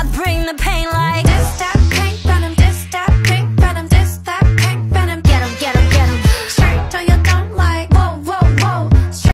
I bring the pain